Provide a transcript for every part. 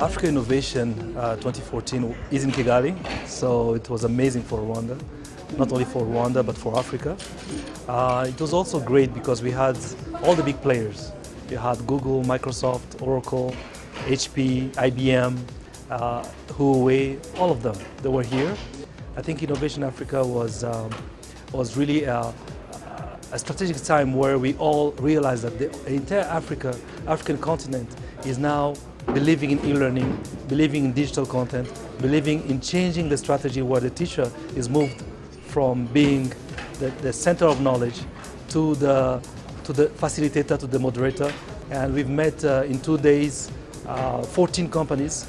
Africa Innovation uh, 2014 is in Kigali, so it was amazing for Rwanda, not only for Rwanda but for Africa. Uh, it was also great because we had all the big players. We had Google, Microsoft, Oracle, HP, IBM, uh, Huawei, all of them. They were here. I think Innovation Africa was um, was really a, a strategic time where we all realized that the entire Africa, African continent, is now believing in e-learning, believing in digital content, believing in changing the strategy where the teacher is moved from being the, the center of knowledge to the, to the facilitator, to the moderator. And we've met uh, in two days uh, 14 companies.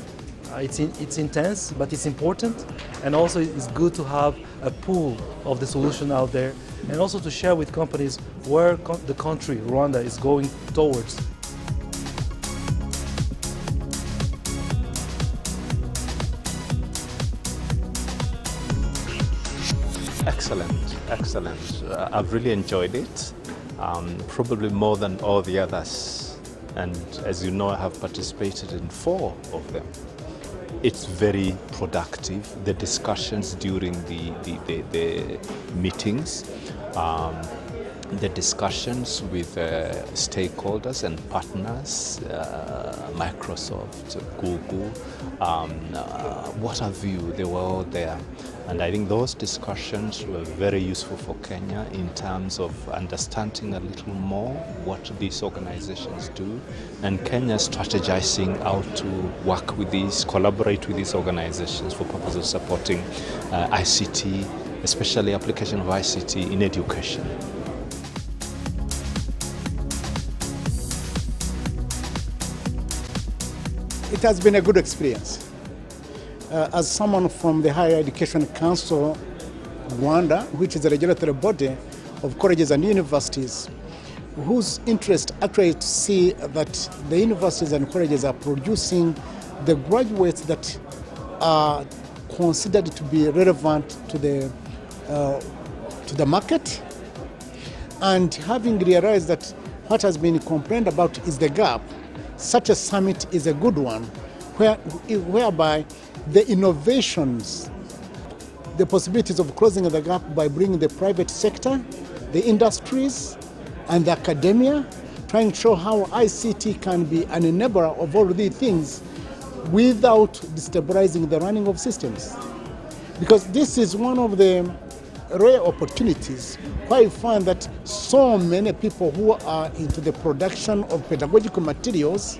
Uh, it's, in, it's intense, but it's important. And also it's good to have a pool of the solution out there and also to share with companies where co the country, Rwanda, is going towards. Excellent, excellent. Uh, I've really enjoyed it, um, probably more than all the others. And as you know, I have participated in four of them. It's very productive, the discussions during the, the, the, the meetings, um, the discussions with uh, stakeholders and partners, uh, Microsoft, Google, um, uh, what have you, they were all there. And I think those discussions were very useful for Kenya in terms of understanding a little more what these organizations do and Kenya strategizing how to work with these, collaborate with these organizations for purposes of supporting uh, ICT, especially application of ICT in education. It has been a good experience. Uh, as someone from the Higher Education Council Rwanda, which is a regulatory body of colleges and universities, whose interest actually to see that the universities and colleges are producing the graduates that are considered to be relevant to the, uh, to the market. And having realized that what has been complained about is the gap, such a summit is a good one, where, whereby the innovations, the possibilities of closing the gap by bringing the private sector, the industries, and the academia, trying to show how ICT can be an enabler of all these things without destabilizing the running of systems. Because this is one of the rare opportunities where you find that so many people who are into the production of pedagogical materials,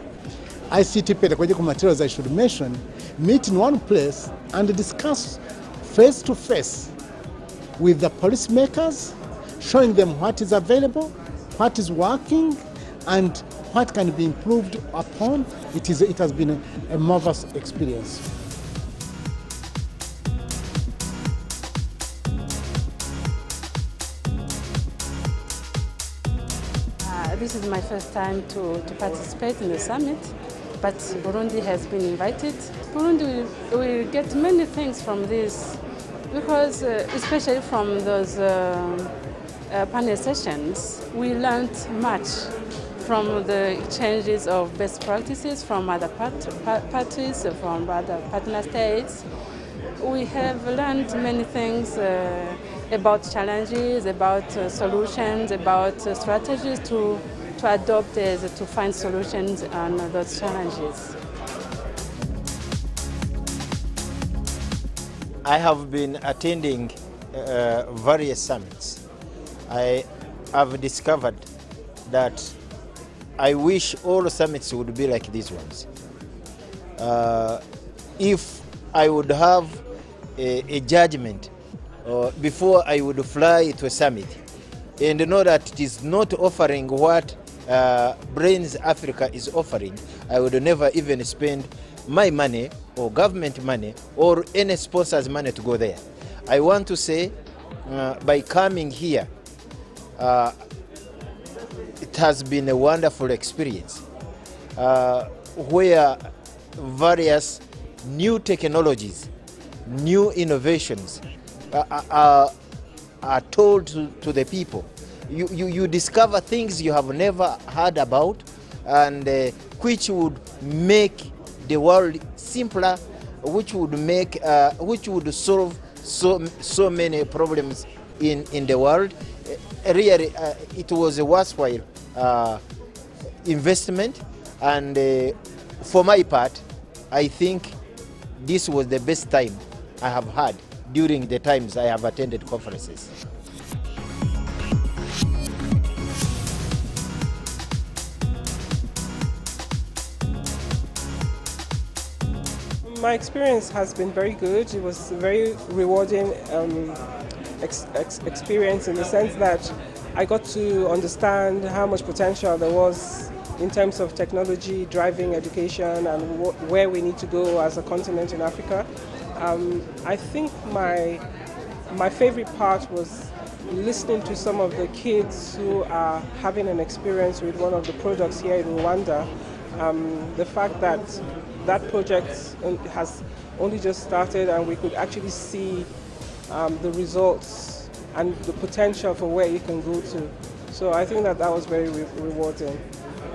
ICT pedagogical materials I should mention, meet in one place and discuss face to face with the policymakers, showing them what is available, what is working, and what can be improved upon. It, is, it has been a, marvelous experience. Uh, this is my first time to, to participate in the summit, but Burundi has been invited. Burundi will, will get many things from this because, uh, especially from those uh, uh, panel sessions, we learned much from the exchanges of best practices from other part, parties, from other partner states. We have learned many things uh, about challenges, about uh, solutions, about uh, strategies to, to adopt as to find solutions on those challenges. I have been attending uh, various summits. I have discovered that I wish all summits would be like these ones. Uh, if I would have a, a judgment uh, before I would fly to a summit and know that it is not offering what uh, Brains Africa is offering, I would never even spend my money or government money or any sponsor's money to go there. I want to say uh, by coming here, uh, it has been a wonderful experience uh, where various new technologies, new innovations are, are, are told to, to, the people. You, you, you, discover things you have never heard about and uh, which would make the world simpler, which would make, uh, which would solve so so many problems in in the world. Uh, really, uh, it was a worthwhile uh, investment, and uh, for my part, I think this was the best time I have had during the times I have attended conferences. My experience has been very good. It was a very rewarding um, ex- ex- experience in the sense that I got to understand how much potential there was in terms of technology driving education and wh- where we need to go as a continent in Africa. Um, I think my my favorite part was listening to some of the kids who are having an experience with one of the products here in Rwanda. Um, the fact that that project has only just started and we could actually see um, the results and the potential for where it can go to. So I think that that was very re- rewarding.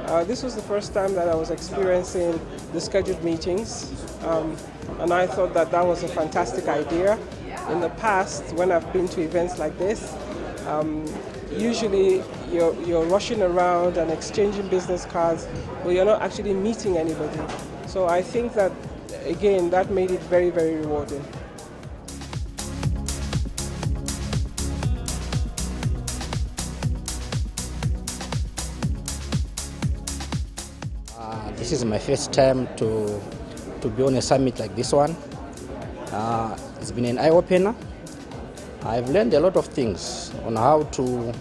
Uh, this was the first time that I was experiencing the scheduled meetings, um, and I thought that that was a fantastic idea. In the past, when I've been to events like this, um, usually you're, you're rushing around and exchanging business cards, but you're not actually meeting anybody. So I think that, again, that made it very, very rewarding. Uh, this is my first time to, to be on a summit like this one. Uh, it's been an eye opener. I've learned a lot of things on how to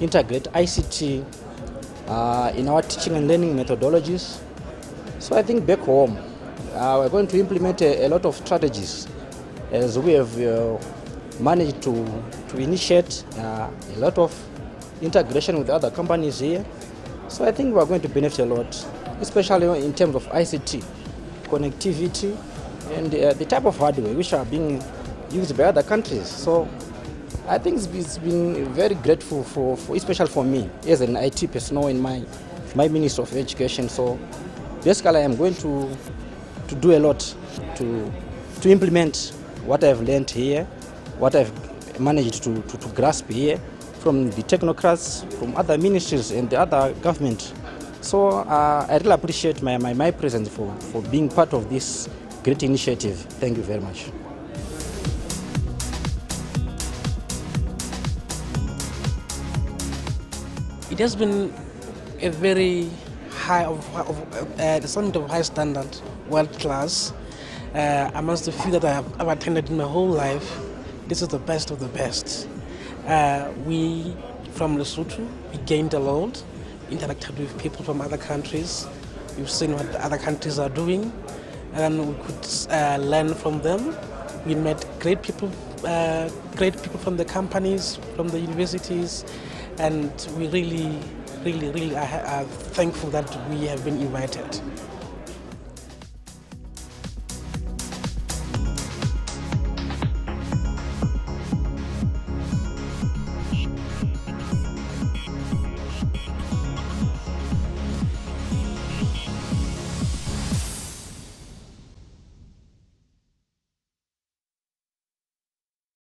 integrate ICT uh, in our teaching and learning methodologies. So I think back home, uh, we're going to implement a, a lot of strategies as we have uh, managed to, to initiate uh, a lot of integration with other companies here. So I think we're going to benefit a lot, especially in terms of ICT, connectivity, and uh, the type of hardware which are being used by other countries. So I think it's been- very grateful for, for especially for me as an IT personnel in my my Ministry of Education. So basically, I'm going to to do a lot to to implement what I've learned here, what I've managed to, to, to grasp here from the technocrats, from other ministries and the other government. So uh, I really appreciate my, my, my presence for, for being part of this great initiative. Thank you very much. It has been a very high of, of uh, the summit of high standard, world class. Uh, amongst the few that I have ever attended in my whole life, this is the best of the best. Uh, we from Lesotho, we gained a lot, interacted with people from other countries. We've seen what the other countries are doing, and we could uh, learn from them. We met great people, uh, great people from the companies, from the universities, and we really, really, really are, are thankful that we have been invited.